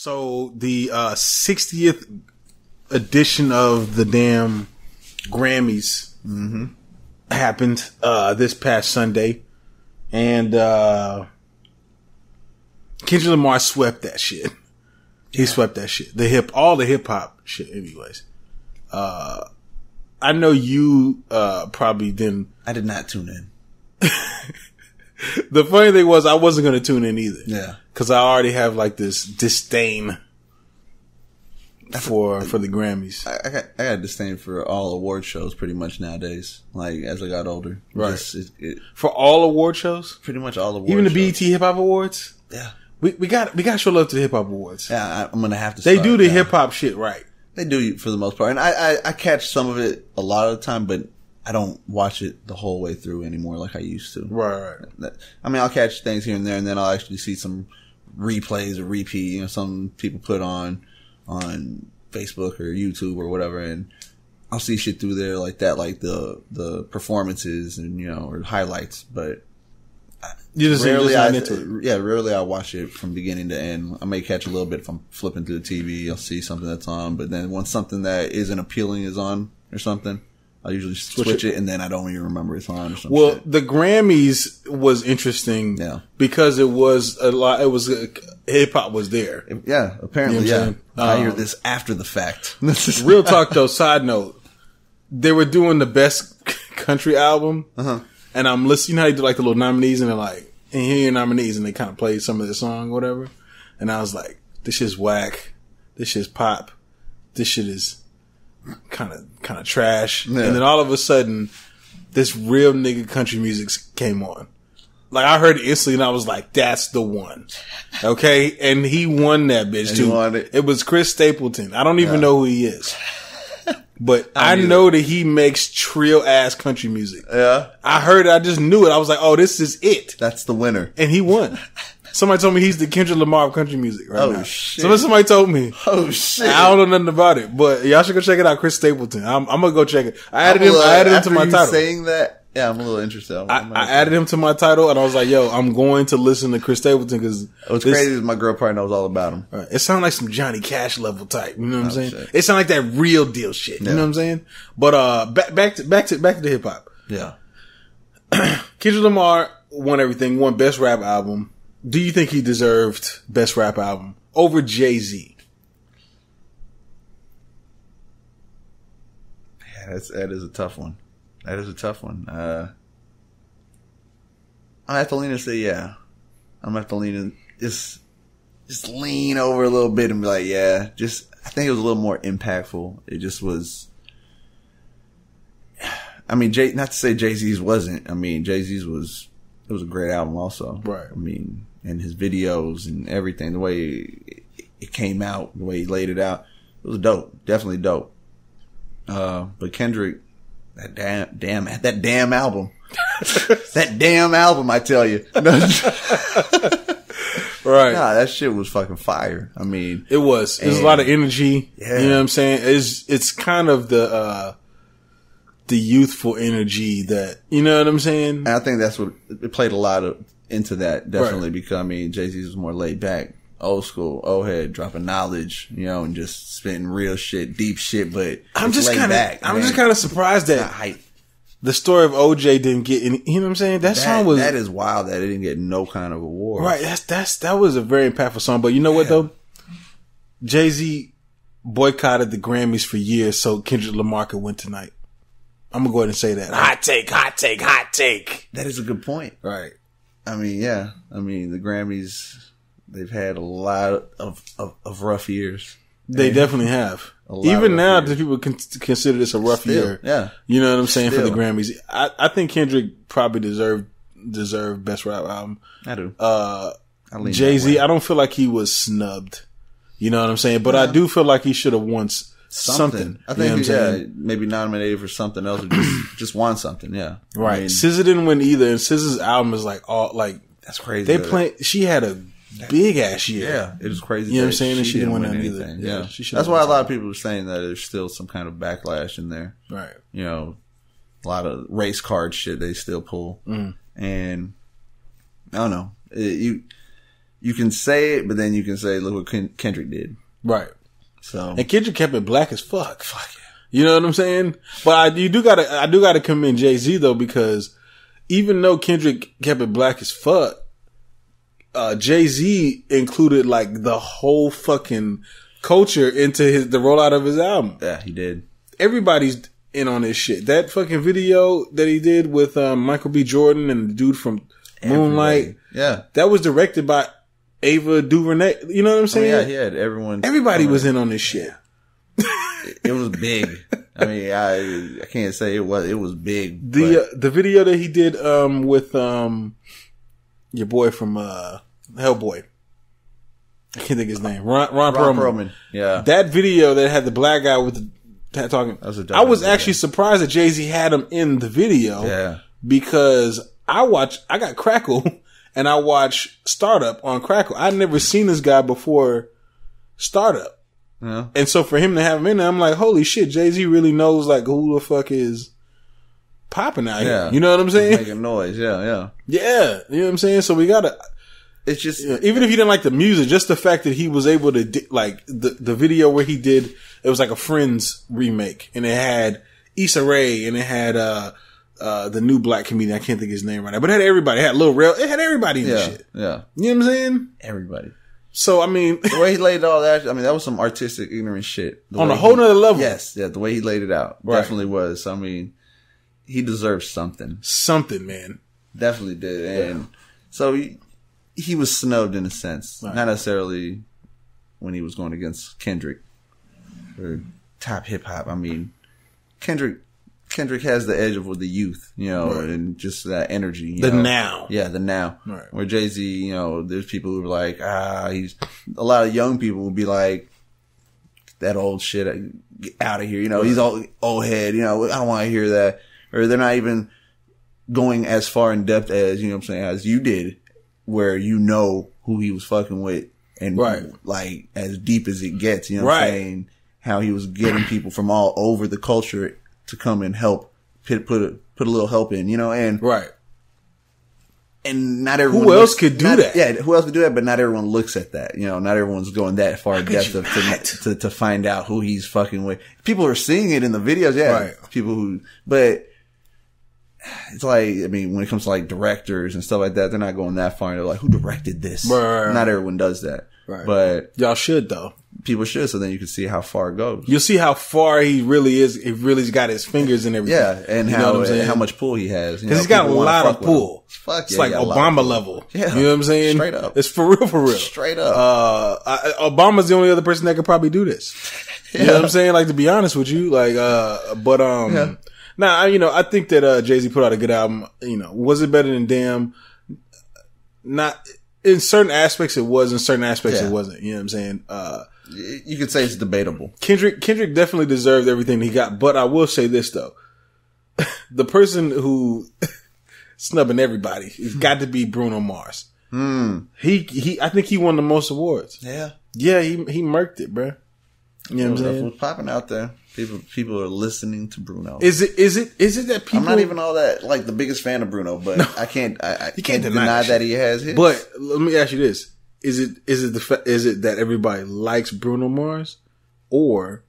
So the uh, 60th edition of the damn Grammys happened uh, this past Sunday, and uh, Kendrick Lamar swept that shit. He swept that shit. The hip, all the hip hop shit, anyways. Uh, I know you uh, probably didn't. I did not tune in. The funny thing was, I wasn't going to tune in either. Yeah. Because I already have like this disdain for for the Grammys. I, I got I got disdain for all award shows pretty much nowadays. Like as I got older, Right. Just, it, it, For all award shows, pretty much all award even the. BET Hip Hop Awards, Yeah, we we got we got to show love to the Hip Hop Awards. yeah. I, I'm gonna have to. They do the hip hop shit right. They do for the most part, and I, I I catch some of it a lot of the time, but I don't watch it the whole way through anymore like I used to. Right, right. I mean, I'll catch things here and there, and then I'll actually see some replays or repeat. You know, some people put on on Facebook or YouTube or whatever, and I'll see shit through there like that, like the the performances and you know or highlights. But You just, rarely, I, yeah, rarely I watch it from beginning to end. I may catch a little bit if I'm flipping through the TV. I'll see something that's on, but then once something that isn't appealing is on or something. I'll usually switch, it. it. and then I don't even remember it's on or something. Well, the Grammys was interesting, Yeah. because it was a lot. It was hip hop was there. Yeah, apparently, You know yeah. saying? I hear Um, this after the fact. Real talk though. Side note, they were doing the best country album, Uh-huh. and I'm listening. You know how they do like the little nominees, and they're like, "And here are your nominees," and they kind of play some of the song, or whatever. And I was like, "This shit's whack. This shit's pop. This shit is kind of kind of trash." Yeah. And then all of a sudden, this real nigga country music came on. Like I heard it instantly, and I was like, "That's the one." Okay, and he won that bitch And too. won it. It was Chris Stapleton. I don't even know who he is, but I, either. know that he makes trill ass country music. yeah, I heard it. I just knew it. I was like, "Oh, this is it," that's the winner. and he won. Somebody told me he's the Kendrick Lamar of country music right Oh, now. shit. Somebody, somebody told me. Oh shit! I don't know nothing about it, but y'all should go check it out. Chris Stapleton. I'm, I'm gonna go check it. I added I'm him. I added him to my you Tidal. Saying that, yeah, I'm a little interested. I'm- I, I'm I added him to my Tidal, and I was like, "Yo, I'm going to listen to Chris Stapleton because What's crazy is my girl probably knows all about him. It sounded like some Johnny Cash level type. You know what I'm saying? shit. It sounded like that real deal shit. You know what I'm saying? But uh, back back to back to back to the hip hop. Yeah, Kendrick Lamar won everything. Won best rap album. Do you think he deserved best rap album over Jay Z? yeah that's, that is a tough one. That is a tough one. Uh, I have to lean and say yeah. I'm gonna have to lean and just just lean over a little bit and be like, yeah. Just I think it was a little more impactful. It just was. I mean, Jay. Not to say Jay Z's wasn't. I mean, Jay Z's was. It was a great album, also. Right. I mean, and his videos and everything, the way it, came out, the way he laid it out, it was dope. Definitely dope. Uh, but Kendrick, that damn, damn, that damn album, that damn album, I tell you. Right. Nah, that shit was fucking fire. I mean, It was. There's a lot of energy. Yeah. You know what I'm saying? It's it's kind of the uh the youthful energy that you know what I'm saying? and I think that's what it played a lot of into that definitely because I mean Jay Z was more laid back, old school, old head, dropping knowledge, you know, and just spitting real shit, deep shit. But I'm just kind of I'm man. just kind of surprised that the story of OJ didn't get any. You know what I'm saying? That, That, song was that is wild that it didn't get no kind of award. right. That's that's that was a very impactful song. But you know what though? Jay Z boycotted the Grammys for years so Kendrick Lamar could win tonight. I'm gonna go ahead and say that. Hot take, hot take, hot take. That is a good point. Right. I mean, yeah. I mean, the Grammys, they've had a lot of, of, of rough years. They definitely have. Even now, people con- consider this a rough Still, year? yeah. You know what I'm saying for the Grammys. I, I think Kendrick probably deserved deserved best rap album. I do. Uh, Jay Z. I don't feel like he was snubbed. You know what I'm saying? But I do feel like he should have won s- something. I You know think, what I'm yeah, maybe nominated for something else or just, just won something. Yeah. Right. I mean, SZA didn't win either, and SZA's album is like all like that's crazy. they play. She had a big ass year. Yeah, it was crazy. You know what I'm saying? And she didn't win nothing either. anything. Yeah, Yeah, she that's why a lot of people are saying that there's still some kind of backlash in there. Right. You know, a lot of race card shit they still pull, Mm. and I don't know. It- you you can say it, but then you can say, look what Ken- Kendrick did. Right. So And Kendrick kept it black as fuck. Fuck yeah. You know what I'm saying? But I, you do gotta, I do gotta commend Jay Z though because even though Kendrick kept it black as fuck, uh, Jay Z included like the whole fucking culture into his the rollout of his album. yeah, he did. Everybody's in on this shit. That fucking video that he did with um, Michael B. Jordan and the dude from Moonlight, Everybody. Yeah. that was directed by Ava DuVernay. You know what I'm I saying? mean, yeah, he had everyone. Everybody was in on this shit. It was big. I mean, I I can't say it was. It was big. The uh, the video that he did um with um your boy from uh Hellboy. I can't think of his name. Ron Ron, Ron Perlman. Perlman. Yeah. That video that had the black guy with the ta- talking. was a I was video. actually surprised that Jay Z had him in the video. Yeah. Because I watch I got Crackle and I watch Startup on Crackle. I'd never seen this guy before Startup. Yeah. And so for him to have him in there, I'm like, holy shit, Jay Z really knows like who the fuck is popping out Yeah. here. You know what I'm saying? Making noise. Yeah. Yeah. Yeah, you know what I'm saying. So we gotta, It's just. you know, even if you didn't like the music, just the fact that he was able to di- like the the video where he did it was like a Friends remake, and it had Issa Rae and it had uh uh the new black comedian. I can't think of his name right now, but it had everybody. It had Lil Rel. It had everybody in Yeah. shit. Yeah. You know what I'm saying? Everybody. So I mean, The way he laid all that, I mean, that was some artistic, ignorant shit. The on a whole he- nother level, Yes. Yeah. The way he laid it out Right. definitely was. I mean, he deserves something. something, man. Definitely did. And so he, he was snubbed in a sense. Right. Not necessarily when he was going against Kendrick or top hip hop. I mean, Kendrick Kendrick has the edge of the youth, you know, Right. and just that energy. you The know. now. Yeah, the now. Right. Where Jay Z, you know, there's people who are like, ah, he's a lot of young people will be like, that old shit, get out of here. You know, he's all old head. You know, I don't want to hear that. Or they're not even going as far in depth as you know what I'm saying as you did, where you know who he was fucking with and Right. like as deep as it gets. You know what Right. I'm saying? How he was getting people from all over the culture to come and help put put a, put a little help in. You know, and Right. and not everyone. Who else looks- could do not- that? Yeah, who else could do that? But not everyone looks at that. You know, not everyone's going that far could depth of, to, to to find out who he's fucking with. People are seeing it in the videos, yeah. Right. People who, but it's like I mean, when it comes to like directors and stuff like that, they're not going that far. They're like, who directed this? Right. Not everyone does that. Right. But Y'all should though. people should, so then you can see how far it goes. You'll see how far he really is. He really's got his fingers in everything. Yeah, and You know how what I'm saying? how much pull he has. Because he's got a lot of pull. Fuck It's yeah, like he got a lot of Obama level. Yeah. You know what I'm saying? Straight up. It's for real, for real. Straight up. Uh, I, Obama's the only other person that could probably do this. You know what I'm saying? Like to be honest with you, like, uh, but um, Yeah. now I you know I think that uh Jay Z put out a good album. You know, was it better than Damn? Not in certain aspects it was. In certain aspects Yeah. it wasn't. You know what I'm saying? Uh, you could say it's debatable. Kendrick Kendrick definitely deserved everything he got, but I will say this though. the person who snubbing everybody has got to be Bruno Mars. Hmm. He he I think he won the most awards. Yeah. Yeah, he he murked it, bruh. You know what I'm saying? was popping out there. People people are listening to Bruno. Is it is it is it that people I'm not even all that like the biggest fan of Bruno, but I can't I, I can't, can't deny deny, that he has hits. But let me ask you this: Is it is it the fa- is it that everybody likes Bruno Mars, or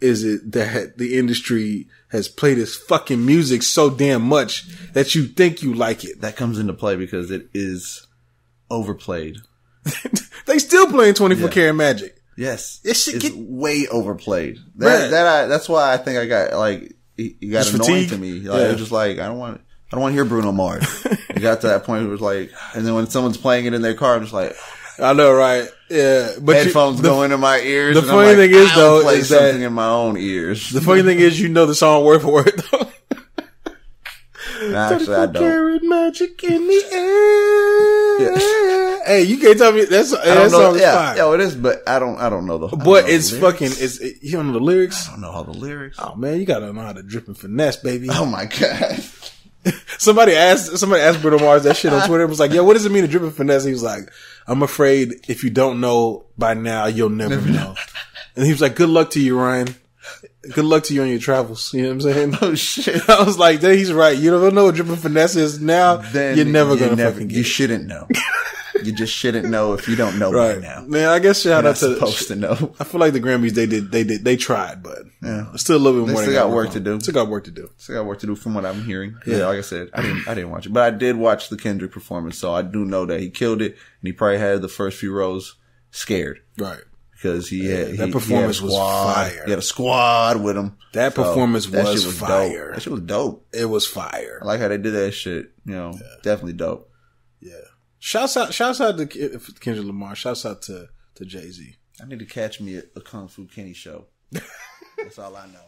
is it that the industry has played his fucking music so damn much that you think you like it? that comes into play because it is overplayed. they still playing twenty four Yeah. karat magic. Yes, shit it's get- way overplayed. That that I, that's why I think I got like it, it got Just annoying fatigue? to me. Like Yeah. it was just like I don't want I don't want to hear Bruno Mars. it got to that point it was like, and then when someone's playing it in their car, I'm just like I know, right? Yeah, but you- headphones the, go into my ears. the funny like, thing is, though, play is that- in my own ears. The funny thing is, you know the song word for word though. Nah, actually, I don't. magic in the air. Hey, you can't tell me that's I don't know. song is Yeah, fire. it is, but I don't. I don't know the. Don't know But the it's lyrics. fucking. It's it, you don't know the lyrics. I don't know all the lyrics. Oh man, you gotta know how to drip and finesse, baby. Oh my god. Somebody asked somebody asked Bruno Mars that shit on Twitter. It was like, "Yo, what does it mean to drip and finesse?" He was like, "I'm afraid if you don't know by now, you'll never know." And he was like, "Good luck to you, Ryan. Good luck to you on your travels." You know what I'm saying? Oh shit. I was like, "Dang, he's right. You don't know what drip and finesse is now. Then you're never you gonna never- fucking You shouldn't know. You just shouldn't know if you don't know right right now. Man, I guess shout You're out not to supposed to know. I feel like the Grammys they did they did they tried, but yeah, still a little bit They more. still gotta work on. to do. Still got work to do. So I got work to do from what I'm hearing. Yeah, like I said, I didn't I didn't watch it, but I did watch the Kendrick performance, so I do know that he killed it, and he probably had the first few rows scared Right. because he had that he- performance he had was fire. He had a squad with him. That performance that was shit fire. Dope. That shit was dope. It was fire. I like how they did that shit. You know, definitely dope. Yeah. Shouts out, shouts out to Kendrick Lamar. Shouts out to to Jay Z. I need to catch me a, a Kung Fu Kenny show. That's all I know.